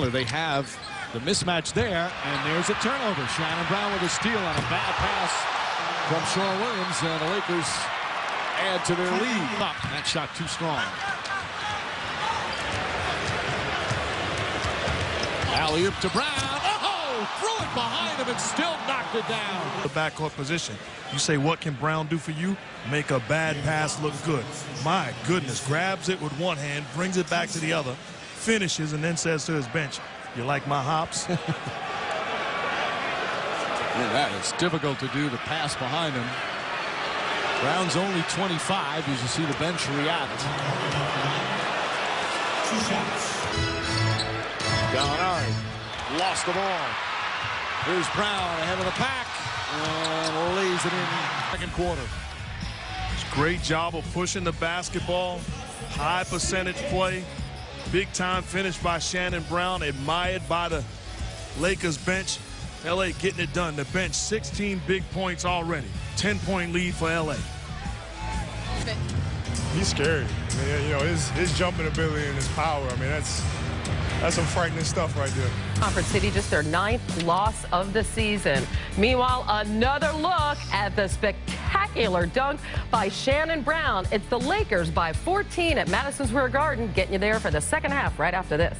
Tyler. They have the mismatch there, and there's a turnover. Shannon Brown with a steal on a bad pass from Shawne Williams, and the Lakers add to their lead. Up, that shot too strong. Alley-oop to Brown. Oh, threw it behind him and still knocked it down. The backcourt position. You say, what can Brown do for you? Make a bad pass look good. My goodness, grabs it with one hand, brings it back to the other, finishes, and then says to his bench, you like my hops? yeah, that is difficult to do, the pass behind him. Brown's only 25 as you see the bench react. Two shots. Gallinari lost the ball. Here's Brown ahead of the pack and lays it in second quarter. Great job of pushing the basketball. High percentage play. Big time finish by Shannon Brown. Admired by the Lakers bench. LA getting it done. The bench 16 big points already. 10 point lead for LA. He's scary. I mean, you know, his, his jumping ability and his power. I mean, that's that's some frightening stuff right there. Conference City just their ninth loss of the season. Meanwhile, another look at the spectacular dunk by Shannon Brown. It's the Lakers by 14 at Madison Square Garden, getting you there for the second half right after this.